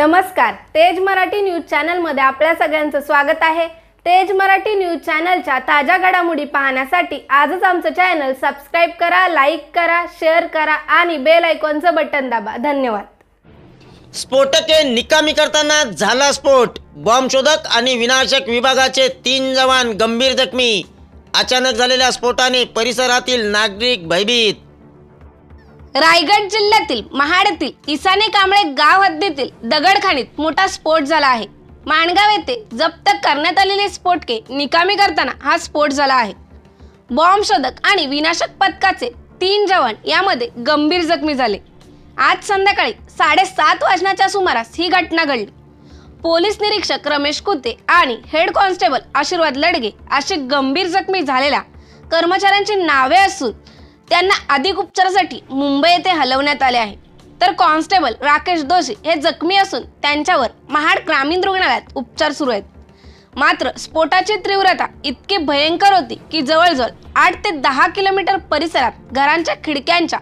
नमस्कार तेज मराठी न्यूज चॅनलमध्ये आपल्या सगळ्यांचं स्वागत आहे. तेज मराठी न्यूज चॅनलच्या ताज्या घडामोडी पाहण्यासाठी आजच आमचं चॅनल सबस्क्राईब करा लाईक करा शेअर करा आणि बेल आयकॉनचं बटन दाबा. धन्यवाद. स्फोटके निकामी करताना झाला स्फोट. बॉम्ब शोधक आणि विनाशक विभागाचे तीन जवान गंभीर जखमी. अचानक झालेल्या स्फोटाने परिसरातील नागरिक भयभीत. रायगड जिल्ह्यातील महाडतील इसाने कांबळे गाव हद्दीतील दगडखाणीत मोठा स्फोट झाला आहे. माणगाव येथे जप्त करण्यात आलेले स्फोटके निकामी करताना हा स्फोट झाला आहे. बॉम्ब शोधक आणि विनाशक पथकाचे तीन जवान यामध्ये गंभीर जखमी झाले. आज संध्याकाळी साडेसात वाजण्याच्या सुमारास ही घटना घडली. पोलीस निरीक्षक रमेश कुते आणि हेड कॉन्स्टेबल आशीर्वाद लडगे असे गंभीर जखमी झालेल्या कर्मचाऱ्यांची नावे असून त्यांना अधिक उपचारासाठी मुंबई येथे हलवण्यात आले आहे. तर कॉन्स्टेबल राकेश जोशी हे जखमी असून त्यांच्यावर महाड ग्रामीण रुग्णालयात उपचार सुरू आहेत. मात्र स्फोटाची तीव्रता इतकी भयंकर होती की जवळजवळ आठ ते दहा किलोमीटर परिसरात घरांच्या खिडक्यांच्या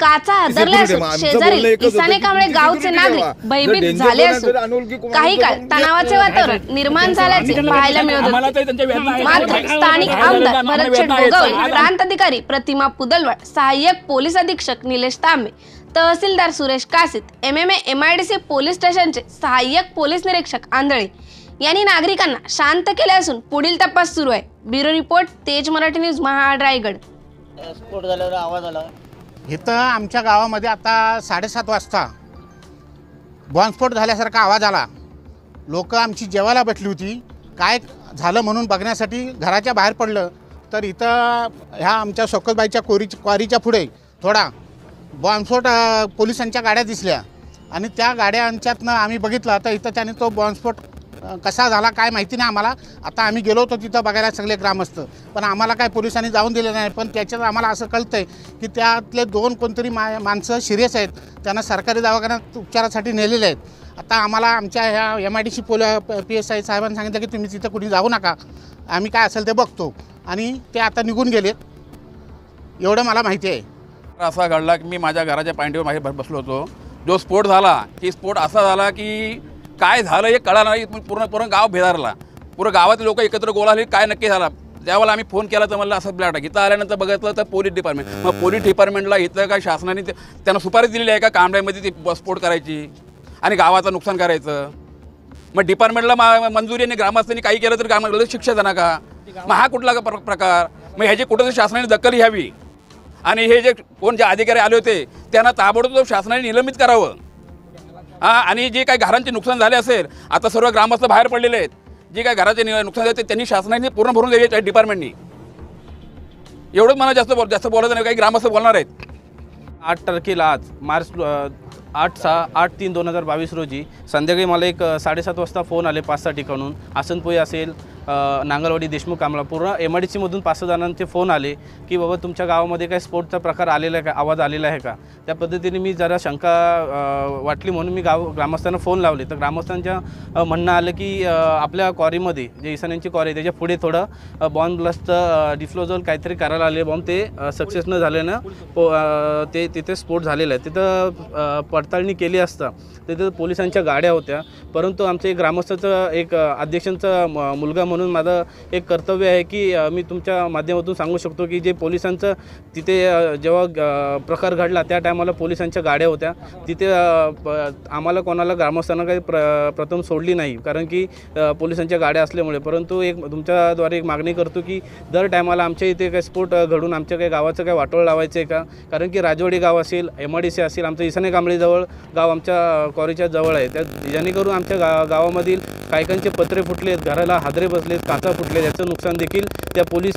काचा security असून शेजारी बोलणं एकच होतं इसाने की कांबळे गावचे नागरिक. भयभीत झाले असून काही काळ तणावाचे वातावरण निर्माण झाल्याचे पाहायला मिळत होते. मात्र स्थानिक आमदार भरत. गोगावले प्रांत अधिकारी प्रतिमा पुदलवाड सहाय्यक पोलीस अधीक्षक Nilesh Tambe tehsildar Suresh Kasit M M M I D C police स्टेशनचे सहाय्यक पोलीस निरीक्षक आंधळे यांनी नागरिकांना शांत केले असून पुढील तपास सुरू आहे. ब्युरो रिपोर्ट तेज मराठी न्यूज महाड रायगड. स्फोट झाल्यावर आवाज आला. इथं आमच्या गावामध्ये आता साडेसात वाजता बॉम्बस्फोट झाल्यासारखा आवाज आला. लोक आमची जेवायला बसली होती. काय झालं म्हणून बघण्यासाठी घराच्या बाहेर पडलं. तर इथं ह्या आमच्या शोकतबाईच्या कोरी क्वारीच्या पुढे थोडा बॉम्बस्फोट पोलिसांच्या गाड्या दिसल्या. आणि त्या गाड्यांच्यातनं आम्ही बघितलं. तर इथं त्याने तो बॉम्बस्फोट कसा झाला काय माहिती नाही आम्हाला. आता आम्ही गेलो होतो तिथं बघायला सगळे ग्रामस्थ. पण आम्हाला काय पोलिसांनी जाऊन दिलं नाही. पण त्याच्यात आम्हाला असं कळतं आहे की त्यातले दोन कोणतरी मा माणसं सिरियस आहेत. त्यांना सरकारी दवाखान्यात उपचारासाठी नेलेले आहेत. आता आम्हाला आमच्या ह्या एम आय डी सी पोल पी एस आय साहेबांनी सांगितलं की तुम्ही तिथं कुणी जाऊ नका. आम्ही काय असेल ते बघतो. आणि ते आता निघून गेलेत. एवढं मला माहिती आहे. असा घडला की मी माझ्या घराच्या पायंडीवर माझ्या बसलो होतो. जो स्फोट झाला की स्फोट असा झाला की काय झालं हे कळालं नाही. पूर्ण पूर्ण गाव भेदारला. पूर्ण गावातले लोक एकत्र गोळा झाले काय नक्की झाला? त्यावेळेला आम्ही फोन केला तर मला असं ब्लॅट इथं आल्यानंतर बघितलं तर पोलीस डिपार्टमेंट मग पोलीस डिपार्टमेंटला इथं काय शासनाने त्यांना सुपारी दिलेली आहे का? कांबड्यामध्ये ती बसफोट करायची आणि गावाचं नुकसान करायचं. मग डिपार्टमेंटला मा मंजुरी आणि ग्रामस्थांनी काही केलं तर ग्रामाला शिक्षा जाणार का? मग हा कुठला का प्र- प्रकार? मग ह्याची कुठं शासनाने दखल घ्यावी. आणि हे जे कोण जे अधिकारी आले होते त्यांना ताबडतोब शासनाने निलंबित करावं. हा आणि जे काही घरांचे नुकसान झाले असेल आता सर्व ग्रामस्थ बाहेर पडलेले आहेत. जे काही घराचे नुकसान झाले ते त्यांनी शासनाने पूर्ण भरून द्यायचे डिपार्टमेंटनी एवढंच मला जास्त बोल जास्त बोलायचं नाही काही ग्रामस्थ बोलणार आहेत. आठ तारखेला आज मार्च आठ सहा आठ तीन दोन हजार बावीस रोजी संध्याकाळी मला एक साडेसात वाजता फोन आले पाच सहा ठिकाणून आसनपोई असेल नांगलवाडी देशमुख कामला पूर्ण एम आय डी सीमधून पाच सहा जणांचे फोन आले की बाबा तुमच्या गावामध्ये काय स्फोटचा प्रकार आलेला आहे का? आवाज आलेला आहे का? त्या पद्धतीने मी जरा शंका वाटली म्हणून मी गाव ग्रामस्थांना फोन लावले. तर ग्रामस्थांच्या म्हणणं आलं की आपल्या क्वारीमध्ये जे इसान्यांची क्वारी आहे त्याच्या पुढे थोडं बॉम्ब ब्लस्टचं डिस्प्लोजल काहीतरी करायला आले. बॉम्ब ते सक्सेस न झाल्यानं पो ते तिथे स्फोट झालेला आहे. तिथं पडताळणी केली असता तिथं पोलिसांच्या गाड्या होत्या. परंतु आमच्या एक ग्रामस्थाचं एक अध्यक्षांचा म- मुलगा म्हणून म्हणून माझं एक कर्तव्य आहे की मी तुमच्या माध्यमातून सांगू शकतो की जे पोलिसांचं तिथे जेव्हा प्रकार घडला त्या टायमाला पोलिसांच्या गाड्या होत्या. तिथे प- आम्हाला कोणाला ग्रामस्थांना काही प्र प्रथम सोडली नाही. कारण की पोलिसांच्या गाड्या असल्यामुळे. परंतु एक तुमच्याद्वारे एक मागणी करतो की दर टायमाला आमच्या इथे काही स्फोट घडून आमच्या काही गावाचं काही वाटोळ लावायचं आहे का? कारण की राजवाडी गाव असेल एम डी सी असेल आमचं इसाने कांबळीजवळ गाव आमच्या कॉरीच्या जवळ आहे. त्या जेणेकरून आमच्या गा गावामधील कायकांचे पत्रे फुटलेत घराला हादरे बसलेत काचा फुटले याचं नुकसान देखील त्या पोलीस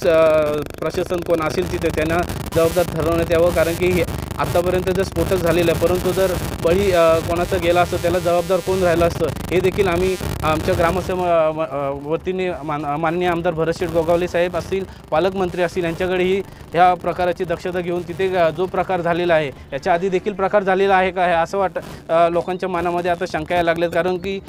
प्रशासन कोण असेल तिथे त्यांना जबाबदार ठरवण्यात यावं. कारण की हे आत्तापर्यंत जर स्फोटक झालेलं आहे परंतु जर बळी कोणाचं गेला असतं त्याला जबाबदार कोण राहिलं असतं? हे देखील आम्ही आमच्या ग्रामस्थ वतीने मान माननीय आमदार भरतशेठ गोगावले साहेब असतील पालकमंत्री असतील यांच्याकडेही ह्या प्रकाराची दक्षता घेऊन तिथे जो प्रकार झालेला आहे याच्या आधी देखील प्रकार झालेला आहे का हे असं वाट लोकांच्या मनामध्ये आता शंका यायला लागल्यात. कारण की